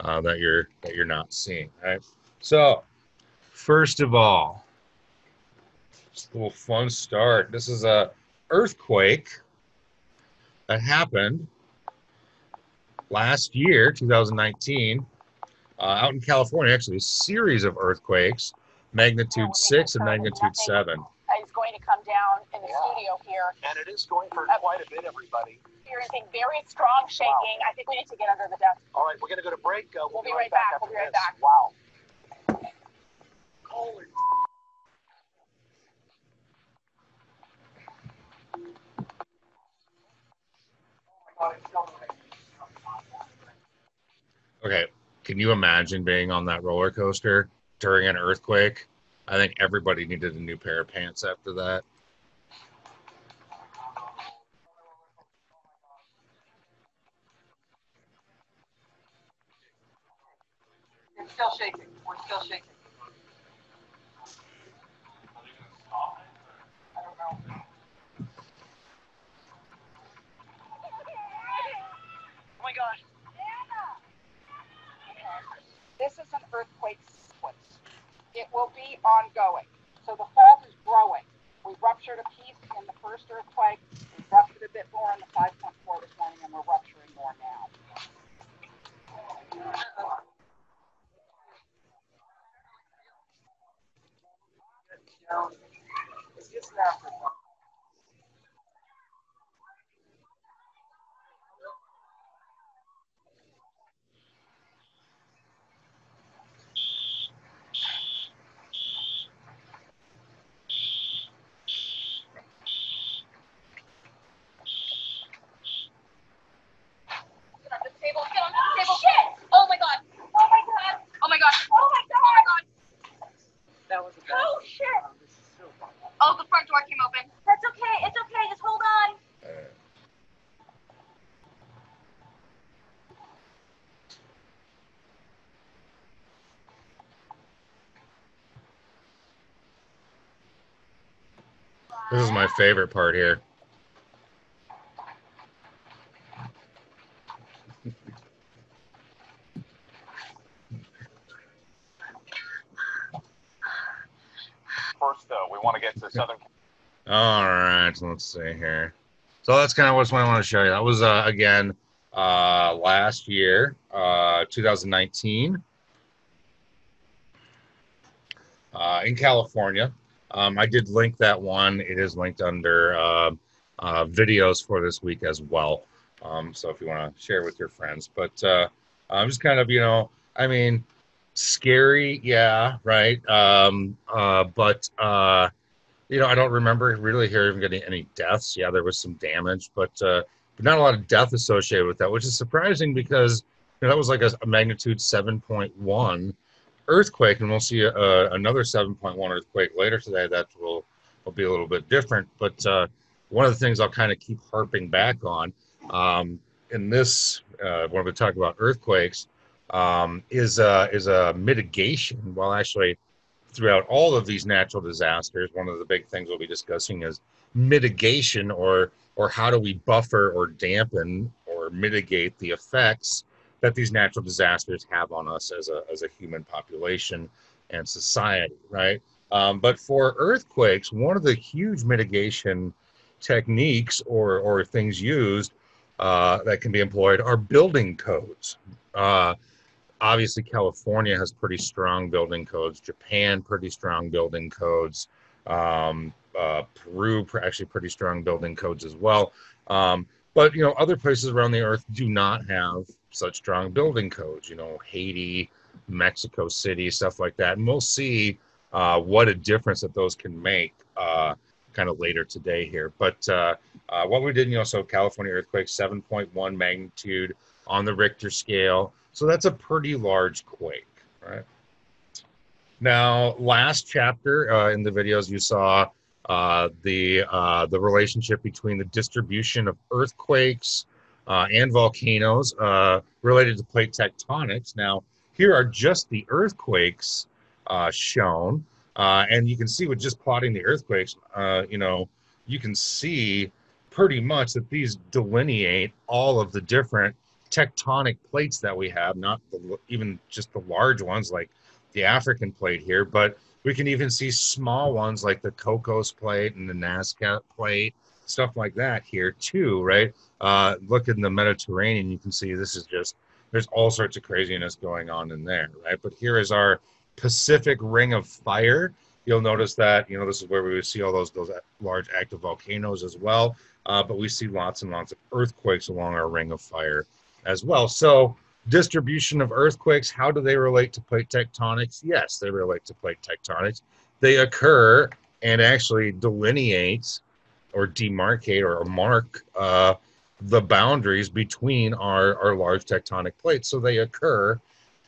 uh, that you're that you're not seeing. Right. So, first of all, just a little fun start. This is a earthquake that happened last year, 2019, uh, out in California. Actually, a series of earthquakes, magnitude six and magnitude seven. Is going to come down in the Yeah. studio here. And it is going for quite a bit, everybody. Experiencing very strong shaking. I think we need to get under the desk. All right, we're going to go to break. Uh, We'll be right back. after We'll be right this. back. Wow. Holy. Okay, can you imagine being on that roller coaster during an earthquake? I think everybody needed a new pair of pants after that. Still shaking. We're still shaking. I don't know. Oh my gosh. This is an earthquake sequence. It will be ongoing. So the fault is growing. We ruptured a piece in the first earthquake. We ruptured a bit more in the 5.4 this morning, and we're rupturing more now. It's just after. Get on the table. Get on the table. Shit! Oh my god. Oh my god. Oh my god. Oh my god. Oh my god. That was a Oh shit. This is so fun. Oh, the front door came open. That's okay. It's okay. Just hold on. This is my favorite part here. First, though, we want to get to Southern. All right, let's see here. So that's kind of what's what I want to show you. That was uh, again uh, last year, uh, 2019, uh, in California. Um, I did link that one. It is linked under uh, uh, videos for this week as well. Um, so if you want to share with your friends, but uh, I'm just kind of you know, I mean, scary, yeah, right. Um, uh, but uh, you know, I don't remember really hearing even getting any deaths. Yeah, there was some damage, but uh, but not a lot of death associated with that, which is surprising because you know, that was like a, a magnitude 7.1 earthquake, and we'll see a, a, another 7.1 earthquake later today. That will will be a little bit different. But uh, one of the things I'll kind of keep harping back on um, in this uh, when we talk about earthquakes um, is uh, is a mitigation. Well, actually, throughout all of these natural disasters, one of the big things we'll be discussing is mitigation, or or how do we buffer or dampen or mitigate the effects that these natural disasters have on us as a as a human population and society, right? Um, but for earthquakes, one of the huge mitigation techniques or or things used uh, that can be employed are building codes. Uh, obviously California has pretty strong building codes. Japan pretty strong building codes. Um, uh, Peru actually pretty strong building codes as well. Um, but you know other places around the earth do not have such strong building codes. You know Haiti, Mexico City, stuff like that. And we'll see uh, what a difference that those can make uh, kind of later today here. But uh, uh, what we did, you know, so California earthquake, 7.1 magnitude on the Richter scale. So that's a pretty large quake, right? Now, last chapter uh, in the videos, you saw uh, the the relationship between the distribution of earthquakes uh, and volcanoes uh, related to plate tectonics. Now, here are just the earthquakes uh, shown, uh, and you can see with just plotting the earthquakes, uh, you know, you can see pretty much that these delineate all of the different tectonic plates that we have, not the, even just the large ones like the African plate here, but we can even see small ones like the Cocos plate and the Nazca plate, stuff like that here too, right? Uh, look in the Mediterranean, you can see this is just, there's all sorts of craziness going on in there, right? But here is our Pacific Ring of Fire. You'll notice that, you know, this is where we would see all those, those large active volcanoes as well. Uh, but we see lots and lots of earthquakes along our Ring of Fire as well. So distribution of earthquakes, how do they relate to plate tectonics? Yes, they relate to plate tectonics. They occur and actually delineate or demarcate or mark uh, the boundaries between our, our large tectonic plates. So they occur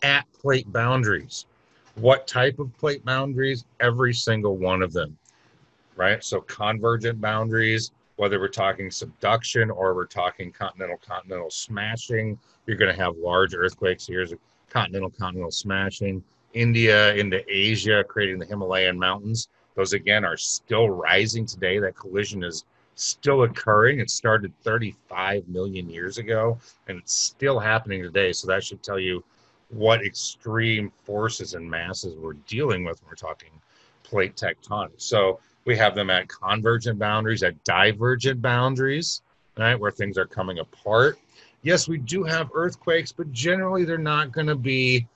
at plate boundaries. What type of plate boundaries? Every single one of them, right? So convergent boundaries, whether we're talking subduction or we're talking continental continental smashing, you're going to have large earthquakes. Here's a continental continental smashing. India into Asia, creating the Himalayan mountains. Those again are still rising today. That collision is still occurring. It started 35 million years ago, and it's still happening today. So that should tell you what extreme forces and masses we're dealing with when we're talking plate tectonics. So we have them at convergent boundaries, at divergent boundaries, right, where things are coming apart. Yes, we do have earthquakes, but generally they're not going to be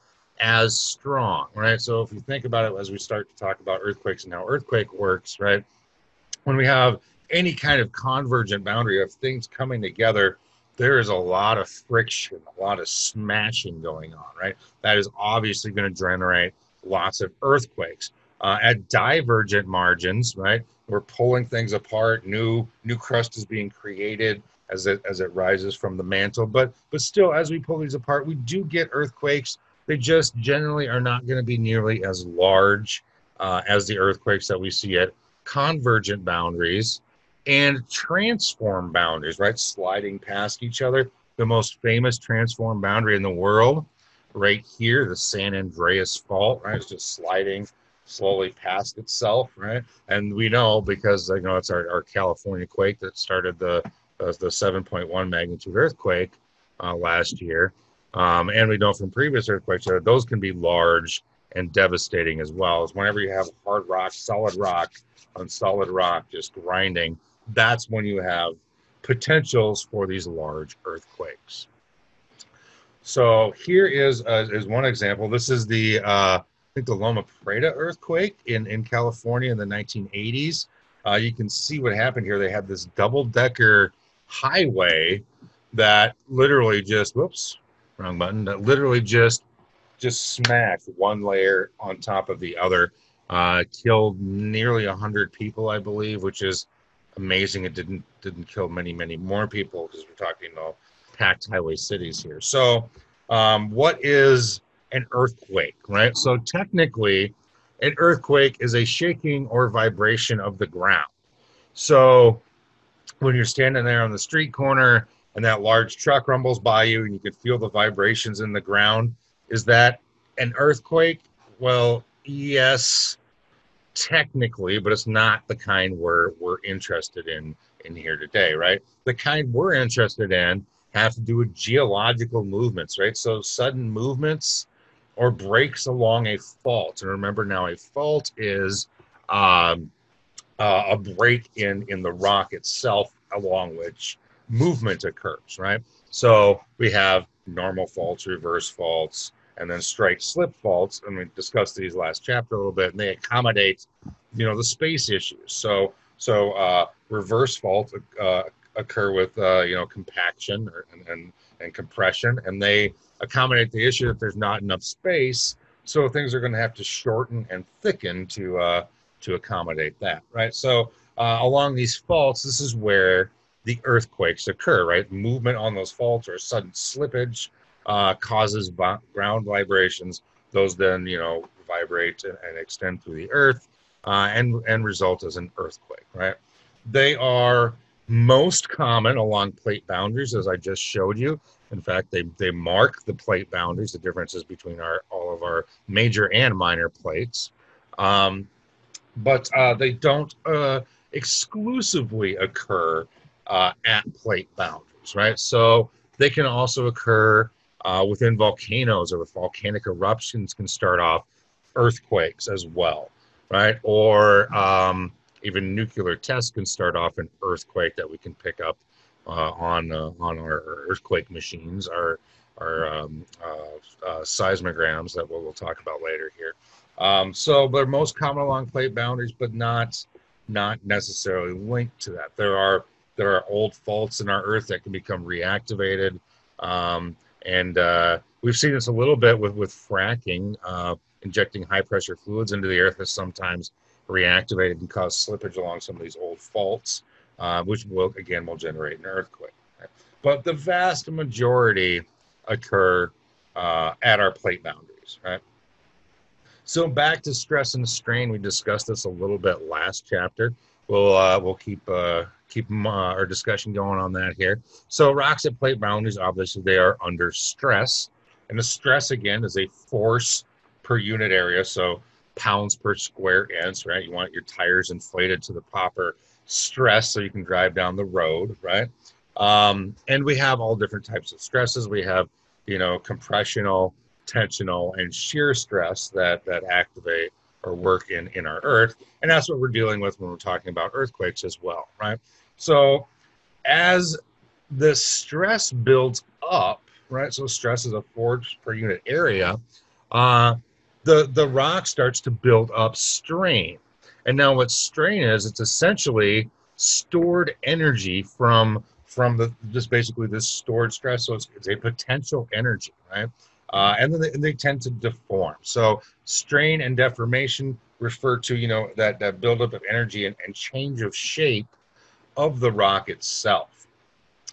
as strong, right? So if you think about it as we start to talk about earthquakes and how earthquake works, right? When we have any kind of convergent boundary of things coming together, there is a lot of friction, a lot of smashing going on, right? That is obviously going to generate lots of earthquakes. Uh, at divergent margins, right? We're pulling things apart. New new crust is being created as it as it rises from the mantle. But but still, as we pull these apart, we do get earthquakes. They just generally are not going to be nearly as large uh, as the earthquakes that we see at convergent boundaries and transform boundaries, right? Sliding past each other. The most famous transform boundary in the world, right here, the San Andreas Fault, right? It's just sliding slowly past itself, right? And we know because you know it's our, our California quake that started the uh, the 7.1 magnitude earthquake uh, last year, um, and we know from previous earthquakes that those can be large and devastating as well. As whenever you have hard rock, solid rock on solid rock just grinding, that's when you have potentials for these large earthquakes. So here is uh, is one example. This is the uh, I think the Loma Prieta earthquake in, in California in the 1980s. Uh, you can see what happened here. They had this double decker highway that literally just, whoops, wrong button, that literally just just smashed one layer on top of the other. Uh, killed nearly 100 people, I believe, which is amazing. It didn't didn't kill many, many more people because we're talking know, packed highway cities here. So, um, what is an earthquake, right? So technically, an earthquake is a shaking or vibration of the ground. So when you're standing there on the street corner and that large truck rumbles by you and you can feel the vibrations in the ground, is that an earthquake? Well, yes, technically, but it's not the kind we're we're interested in in here today, right? The kind we're interested in have to do with geological movements, right? So sudden movements or breaks along a fault. And remember now, a fault is um, uh, a break in in the rock itself along which movement occurs, right? So we have normal faults, reverse faults, and then strike slip faults. And we discussed these last chapter a little bit, and they accommodate, you know, the space issues. So so uh, reverse faults uh, occur with uh, you know compaction or, and, and and compression, and they accommodate the issue that there's not enough space. So things are going to have to shorten and thicken to uh, to accommodate that, right? So uh, along these faults, this is where the earthquakes occur, right? Movement on those faults or sudden slippage uh, causes ground vibrations. Those then, you know, vibrate and, and extend through the earth uh, and and result as an earthquake, right? They are most common along plate boundaries, as I just showed you. In fact, they, they mark the plate boundaries, the differences between our all of our major and minor plates. Um, but uh, they don't uh, exclusively occur uh, at plate boundaries, right? So They can also occur uh, within volcanoes or volcanic eruptions can start off earthquakes as well, right? Or um, even nuclear tests can start off an earthquake that we can pick up uh, on uh, on our earthquake machines, our our um, uh, uh, seismograms that we'll, we'll, talk about later here. Um, so they're most common along plate boundaries, but not not necessarily linked to that. There are there are old faults in our Earth that can become reactivated, um, and uh, we've seen this a little bit with with fracking. Uh, injecting high pressure fluids into the Earth has sometimes reactivated and caused slippage along some of these old faults, uh, which will again will generate an earthquake. But the vast majority occur uh, at our plate boundaries, right? So back to stress and strain, we discussed this a little bit last chapter. We'll uh, we'll keep uh, keep uh, our discussion going on that here. So rocks at plate boundaries, obviously, they are under stress, and the stress again is a force per unit area. So pounds per square inch, right? You want your tires inflated to the proper stress so you can drive down the road, right? Um, and we have all different types of stresses. We have, you know, compressional, tensional, and shear stress that that activate or work in in our Earth, and that's what we're dealing with when we're talking about earthquakes as well, right? So, as the stress builds up, right? So stress is a force per unit area. Uh, the the rock starts to build up strain, and now what strain is? It's essentially stored energy from from the just basically this stored stress. So it's, it's a potential energy, right? Uh, and then they, they, tend to deform. So strain and deformation refer to you know that that buildup of energy and, and change of shape of the rock itself.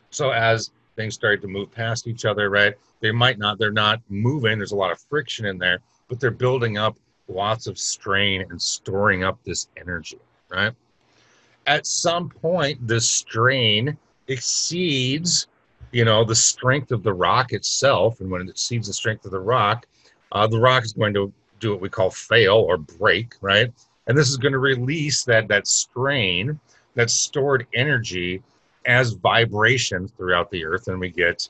So as things start to move past each other, right? They might not. They're not moving. There's a lot of friction in there, but they're building up lots of strain and storing up this energy, right? At some point, the strain exceeds you know the strength of the rock itself and when it exceeds the strength of the rock uh, the rock is going to do what we call fail or break right and this is going to release that that strain that stored energy as vibrations throughout the earth and we get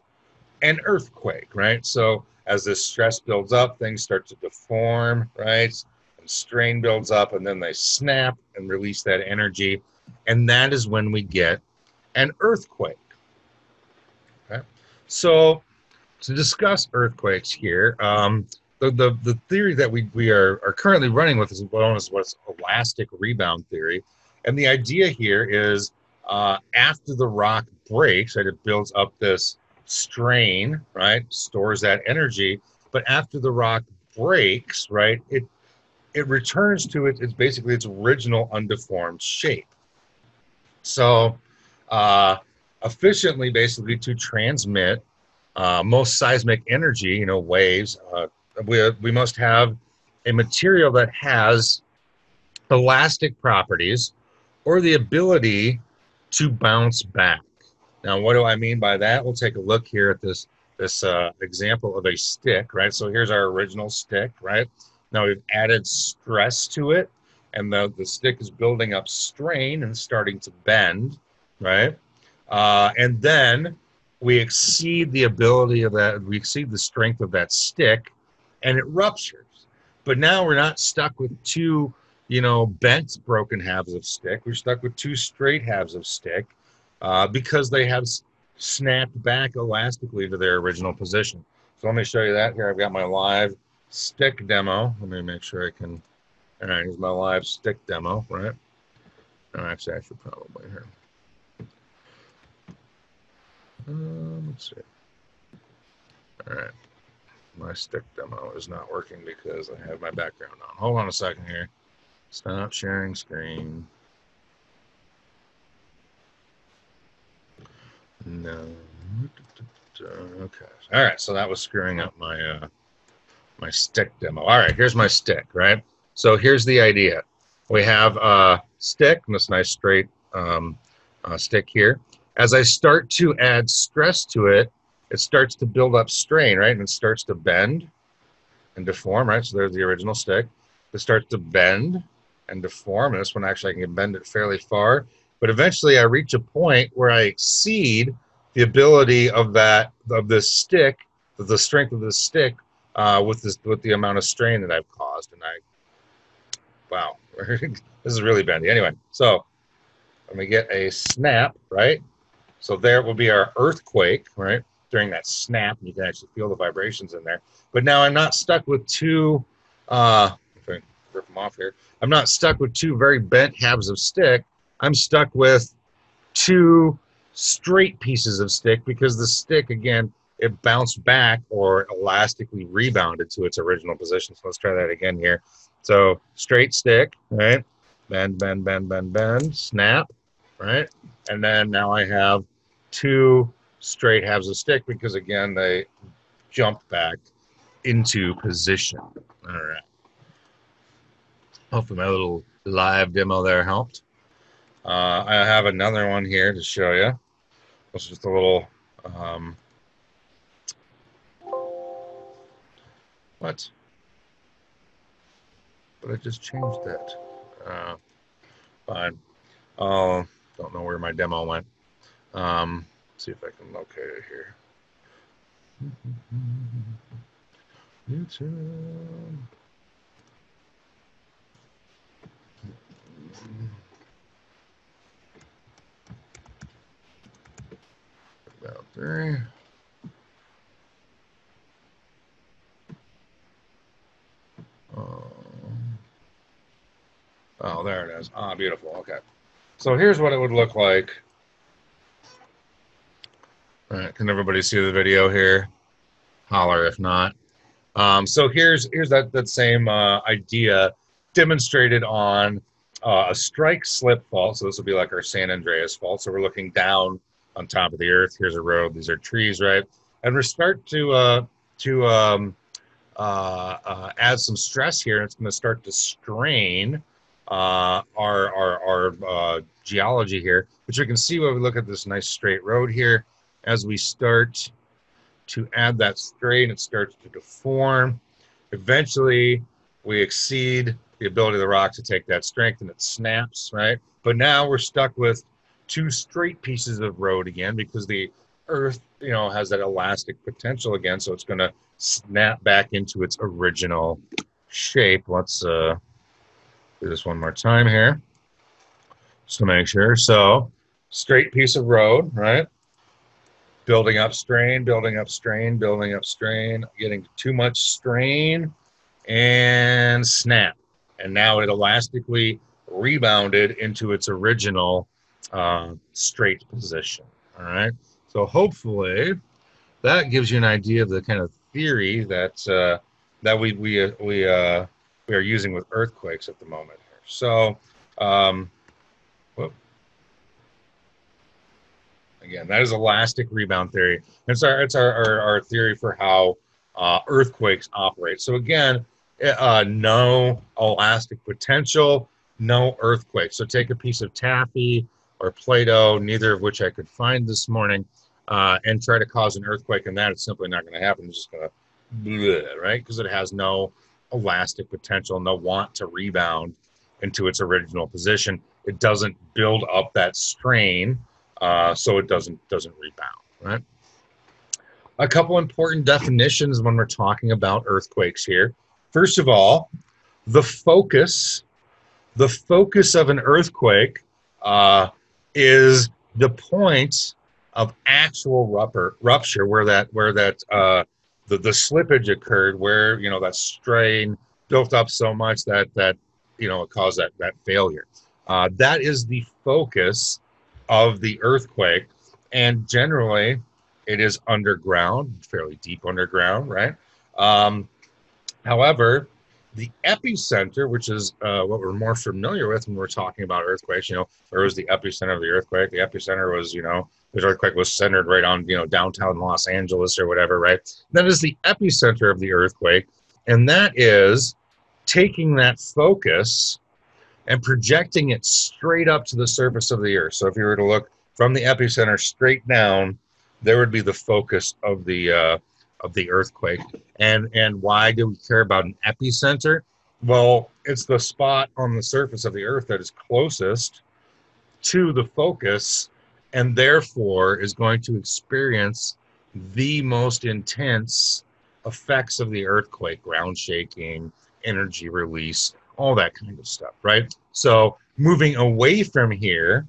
an earthquake right so as this stress builds up things start to deform right and strain builds up and then they snap and release that energy and that is when we get an earthquake. Okay. So to discuss earthquakes here, um, the, the, the theory that we, we are, are currently running with is known as what's elastic rebound theory. And the idea here is uh, after the rock breaks, right, it builds up this strain, right, stores that energy. But after the rock breaks, right, it it returns to it, it's basically its original undeformed shape. So uh, efficiently, basically, to transmit uh, most seismic energy, you know, waves, uh, we, we must have a material that has elastic properties or the ability to bounce back. Now, what do I mean by that? We'll take a look here at this this uh, example of a stick, right? So here's our original stick, right? Now we've added stress to it, and the, the stick is building up strain and starting to bend right? Uh, and then we exceed the ability of that, we exceed the strength of that stick, and it ruptures. But now we're not stuck with two, you know, bent, broken halves of stick. We're stuck with two straight halves of stick uh, because they have snapped back elastically to their original position. So let me show you that here. I've got my live stick demo. Let me make sure I can. All right, here's my live stick demo, right? Oh, actually, I should probably here. Um, let's see. All right. My stick demo is not working because I have my background on. Hold on a second here. Stop sharing screen. No. Okay. All right. So that was screwing up my uh, my stick demo. All right. Here's my stick. Right. So here's the idea. We have a stick, this nice straight um, uh, stick here as I start to add stress to it, it starts to build up strain, right? And it starts to bend and deform, right? So there's the original stick. It starts to bend and deform. And this one actually I can bend it fairly far. But eventually I reach a point where I exceed the ability of that of this stick, the strength of this stick, uh, with this with the amount of strain that I've caused, and I, wow, this is really bendy. Anyway, so let me get a snap, right? So there will be our earthquake, right? During that snap, and you can actually feel the vibrations in there. But now I'm not stuck with two. Uh, rip them off here, I'm not stuck with two very bent halves of stick. I'm stuck with two straight pieces of stick because the stick again it bounced back or elastically rebounded to its original position. So let's try that again here. So straight stick, right? Bend, bend, bend, bend, bend, snap, right? And then now I have two straight halves of stick because again, they jump back into position. All right. Hopefully my little live demo there helped. Uh, I have another one here to show you. It's just a little, um, what? But I just changed that. Uh, fine. Oh, don't know where my demo went. Um, see if I can locate it here. YouTube. About there. Um, oh, there it is. Ah, beautiful. Okay. So here's what it would look like. All right, can everybody see the video here? Holler if not. Um, so here's here's that that same uh, idea demonstrated on uh, a strike slip fault. So this will be like our San Andreas fault. So we're looking down on top of the earth. Here's a road. These are trees, right? And we start to uh, to um, uh, uh, add some stress here. It's going to start to strain uh, our our, our uh, geology here, which we can see when we look at this nice straight road here. As we start to add that strain, it starts to deform. Eventually, we exceed the ability of the rock to take that strength and it snaps, right? But now we're stuck with two straight pieces of road again because the earth, you know, has that elastic potential again. So it's going to snap back into its original shape. Let's uh, do this one more time here just to make sure. So straight piece of road, right? Building up strain, building up strain, building up strain, getting too much strain and snap. And now it elastically rebounded into its original uh, straight position. All right. So hopefully that gives you an idea of the kind of theory that uh, that we we uh, we uh, we are using with earthquakes at the moment here. So um, whoop. again, that is elastic rebound theory. It's our it's our our, our theory for how uh, earthquakes operate. So again, uh, no elastic potential, no earthquake. So take a piece of taffy or Play-Doh, neither of which I could find this morning, uh, and try to cause an earthquake, and that it's simply not going to happen. It's just going to, right? Because it has no elastic potential, no want to rebound into its original position. It doesn't build up that strain, uh, so it doesn't doesn't rebound, right? A couple important definitions when we're talking about earthquakes here. First of all, the focus, the focus of an earthquake uh, is the point of actual rupture, rupture where that where that uh, the the slippage occurred, where you know that strain built up so much that that you know it caused that that failure. Uh, that is the focus of the earthquake, and generally it is underground, fairly deep underground, right? Um, however, the epicenter, which is uh, what we're more familiar with when we're talking about earthquakes, you know, where was the epicenter of the earthquake? The epicenter was, you know, the earthquake was centered right on, you know, downtown Los Angeles or whatever, right? That is the epicenter of the earthquake. And that is taking that focus and projecting it straight up to the surface of the earth. So if you were to look from the epicenter straight down, there would be the focus of the uh, of the earthquake. And and why do we care about an epicenter? Well, it's the spot on the surface of the earth that is closest to the focus and therefore is going to experience the most intense effects of the earthquake, ground shaking, energy release, all that kind of stuff, right? So moving away from here,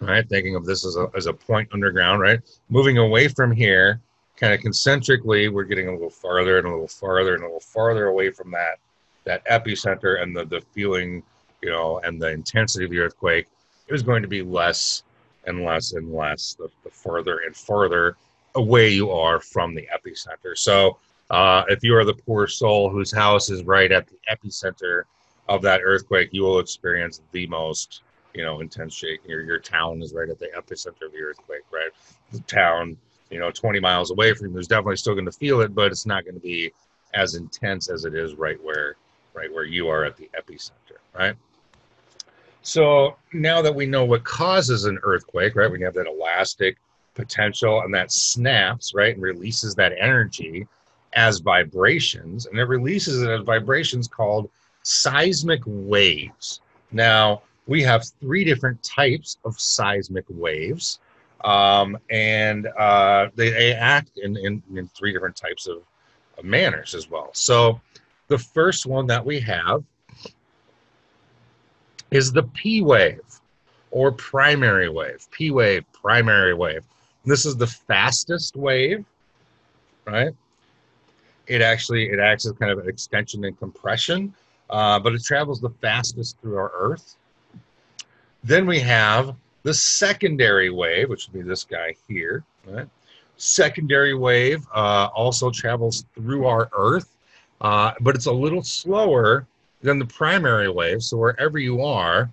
right? Thinking of this as a, as a point underground, right? Moving away from here, kind of concentrically, we're getting a little farther and a little farther and a little farther away from that that epicenter and the the feeling, you know, and the intensity of the earthquake It was going to be less and less and less the, the further and further away you are from the epicenter. So uh, if you are the poor soul whose house is right at the epicenter of that earthquake, you will experience the most, you know, intense shaking. Your your town is right at the epicenter of the earthquake, right? The town, you know, 20 miles away from you is definitely still going to feel it, but it's not going to be as intense as it is right where right where you are at the epicenter, right? So now that we know what causes an earthquake, right? We have that elastic potential and that snaps, right, and releases that energy as vibrations, and it releases it as vibrations called seismic waves. Now, we have three different types of seismic waves, um, and uh, they, they, act in, in, in, three different types of, of manners as well. So, the first one that we have is the P wave or primary wave. P wave, primary wave. This is the fastest wave, right? It actually it acts as kind of an extension and compression, uh, but it travels the fastest through our Earth. Then we have the secondary wave, which would be this guy here. Right? Secondary wave uh, also travels through our Earth, uh, but it's a little slower than the primary wave. So wherever you are,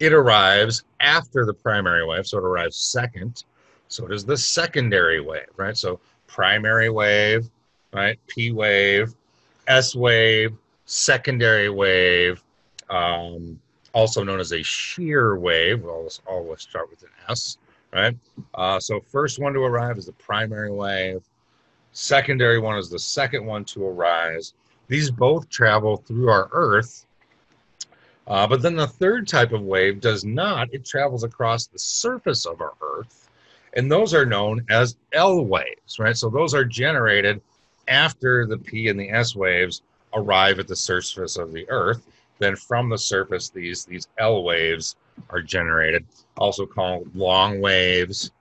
it arrives after the primary wave, so it arrives second. So does the secondary wave, right? So primary wave, right? P wave, S wave, secondary wave, um, also known as a shear wave. We'll always, always start with an S, right? Uh, so first one to arrive is the primary wave. Secondary one is the second one to arise. These both travel through our Earth. Uh, but then the third type of wave does not. It travels across the surface of our Earth. And those are known as L waves, right? So those are generated after the P and the S waves arrive at the surface of the Earth. Then from the surface, these, these L waves are generated, also called long waves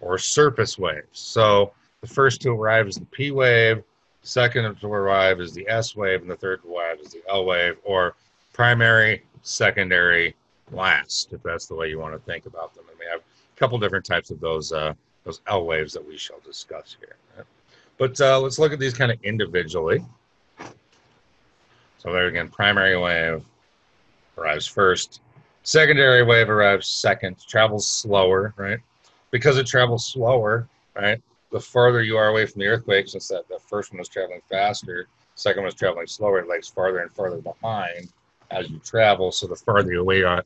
or surface waves. So the first to arrive is the P wave, second to arrive is the S wave, and the third to arrive is the L wave, or primary, secondary, last, if that's the way you want to think about them. And we have a couple different types of those uh, those L waves that we shall discuss here. But uh, let's look at these kind of individually. So there again, primary wave arrives first. Secondary wave arrives second, travels slower, right? Because it travels slower, right? The farther you are away from the earthquake, since that the first one was traveling faster, second one was traveling slower, it lags farther and farther behind as you travel. So the farther away you are,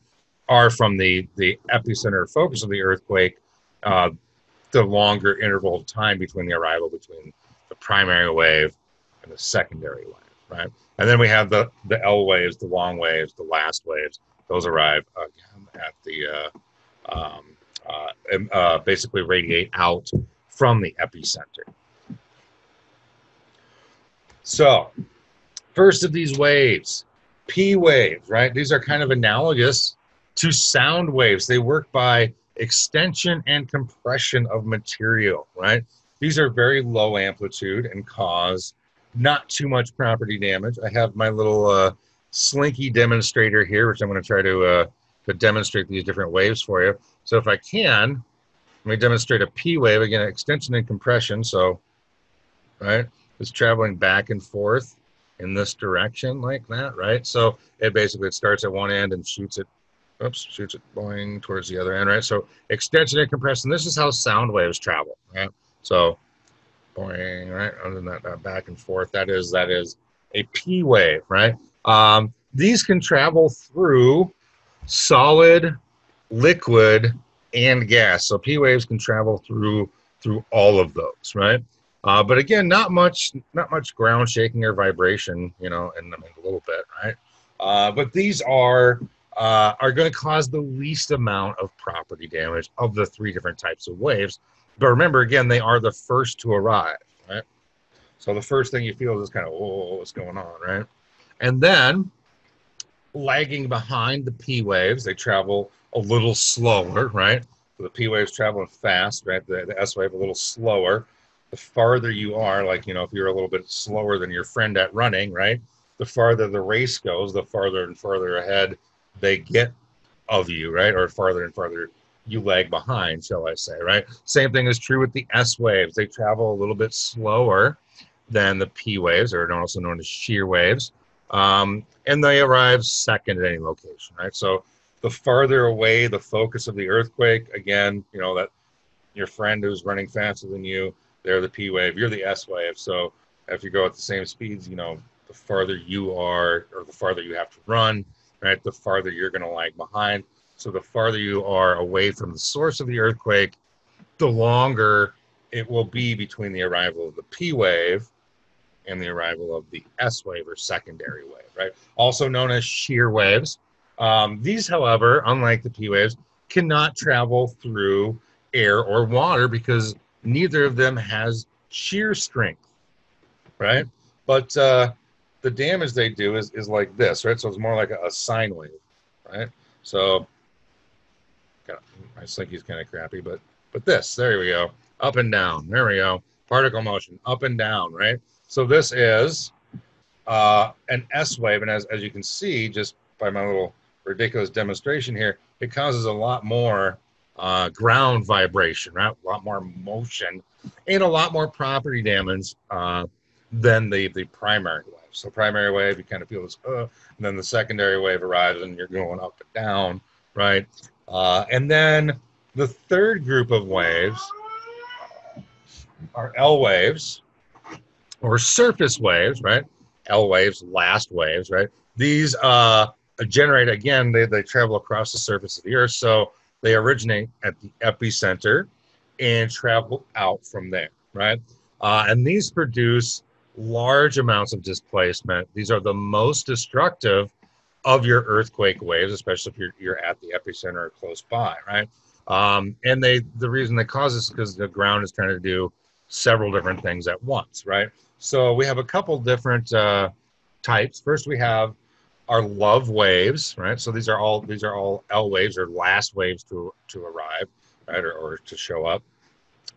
are from the, the epicenter focus of the earthquake, uh, the longer interval of time between the arrival between the primary wave and the secondary wave, right? And then we have the, the L waves, the long waves, the last waves. Those arrive again at the, uh, um, uh, uh, basically radiate out from the epicenter. So, first of these waves, P waves, right? These are kind of analogous to sound waves. They work by extension and compression of material, right? These are very low amplitude and cause not too much property damage. I have my little uh, slinky demonstrator here, which I'm going to try to, uh, to demonstrate these different waves for you. So if I can, let me demonstrate a P wave, again, extension and compression. So, right, it's traveling back and forth in this direction like that, right? So it basically starts at one end and shoots it, oops, shoots it going towards the other end, right? So extension and compression, this is how sound waves travel, right? So boing, right? Other than that, that back and forth, that is that is a P wave, right? Um, these can travel through solid, liquid, and gas. So P waves can travel through through all of those, right? Uh, but again, not much, not much ground shaking or vibration, you know, them a little bit, right? Uh, but these are uh, are going to cause the least amount of property damage of the three different types of waves. But remember, again, they are the first to arrive, right? So the first thing you feel is kind of, oh, what's going on, right? And then lagging behind the P waves, they travel a little slower, right? So the P waves traveling fast, right? The, the S wave a little slower. The farther you are, like, you know, if you're a little bit slower than your friend at running, right? The farther the race goes, the farther and farther ahead they get of you, right? Or farther and farther you lag behind, shall I say, right? Same thing is true with the S waves. They travel a little bit slower than the P waves, or also known as shear waves. Um, and they arrive second at any location, right? So the farther away the focus of the earthquake, again, you know, that your friend who's running faster than you, they're the P wave, you're the S wave. So if you go at the same speeds, you know, the farther you are or the farther you have to run, right, the farther you're going to lag behind. So the farther you are away from the source of the earthquake, the longer it will be between the arrival of the P wave and the arrival of the S wave or secondary wave, right? Also known as shear waves. Um, these, however, unlike the P waves, cannot travel through air or water because neither of them has shear strength, right? But uh, the damage they do is, is like this, right? So it's more like a, a sine wave, right? So my slinky's kind of crappy, but but this, there we go, up and down, there we go, particle motion, up and down, right? So this is uh, an S wave, and as, as you can see, just by my little ridiculous demonstration here, it causes a lot more uh, ground vibration, right? A lot more motion, and a lot more property damage uh, than the, the primary wave. So primary wave, you kind of feel this, uh, and then the secondary wave arrives, and you're going up and down, right? Uh, and then the third group of waves are L waves, or surface waves, right? L waves, last waves, right? These uh, generate again, they, they travel across the surface of the earth. So they originate at the epicenter and travel out from there, right? Uh, and these produce large amounts of displacement. These are the most destructive of your earthquake waves, especially if you're, you're at the epicenter or close by, right? Um, and they the reason they cause this is because the ground is trying to do several different things at once, right? So we have a couple different uh, types. First, we have our love waves, right? So these are all these are all L waves or last waves to to arrive, right, or, or to show up.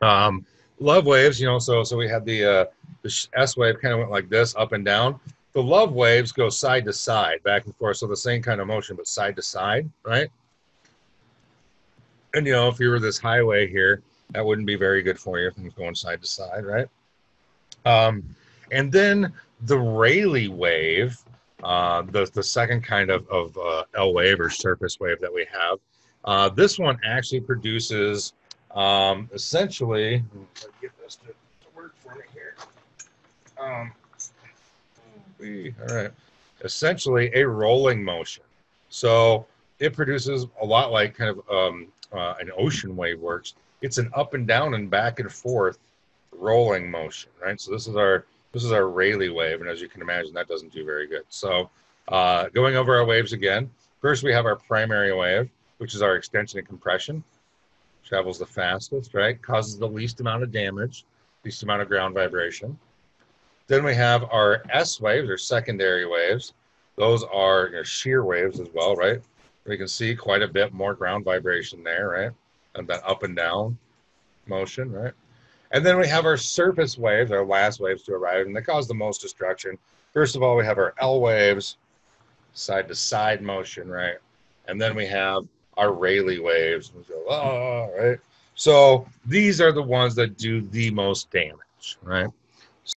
Um, love waves, you know, so so we had the uh, the S wave kind of went like this, up and down. The love waves go side to side, back and forth, so the same kind of motion, but side to side, right? And you know, if you were this highway here, that wouldn't be very good for you. Things going side to side, right? Um, and then the Rayleigh wave, uh, the, the second kind of, of uh, L wave or surface wave that we have, uh, this one actually produces um, essentially, get this to, to, work for me here. Um, all right, essentially a rolling motion. So it produces a lot like kind of um, uh, an ocean wave works. It's an up and down and back and forth rolling motion, right? So this is our this is our Rayleigh wave, and as you can imagine, that doesn't do very good. So uh, going over our waves again, first we have our primary wave, which is our extension and compression. Travels the fastest, right? Causes the least amount of damage, least amount of ground vibration. Then we have our S waves or secondary waves. Those are you know, shear waves as well, right? We can see quite a bit more ground vibration there, right? And that up and down motion, right? And then we have our surface waves, our last waves to arrive, and they cause the most destruction. First of all, we have our L waves, side to side motion, right? And then we have our Rayleigh waves. We go, ah, right? So these are the ones that do the most damage, right?